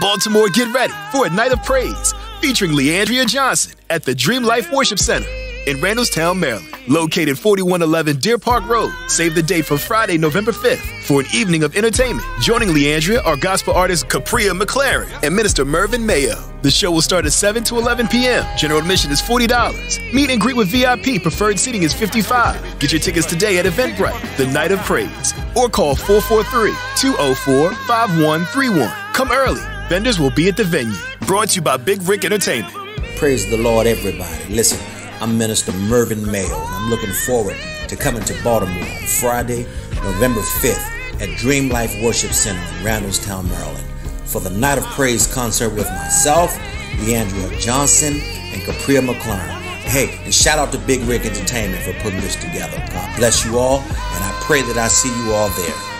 Baltimore, get ready for a night of praise featuring Le'andria Johnson at the Dream Life Worship Center in Randallstown, Maryland. Located 4111 Deer Park Road. Save the date for Friday, November 5th for an evening of entertainment. Joining Le'andria are gospel artist Capria McClearn and Minister Mervin Mayo. The show will start at 7 to 11 p.m. General admission is $40. Meet and greet with VIP. Preferred seating is 55 Get your tickets today at Eventbrite, the Night of Praise, or call 443-204-5131. Come early. Vendors will be at the venue. Brought to you by Big Rick Entertainment. Praise the Lord, everybody. Listen, I'm Minister Mervin Mayo, and I'm looking forward to coming to Baltimore on Friday, November 5th at Dream Life Worship Center in Randallstown, Maryland for the Night of Praise concert with myself, Le'andria Johnson, and Capria McClearn. Hey, and shout out to Big Rick Entertainment for putting this together. God bless you all, and I pray that I see you all there.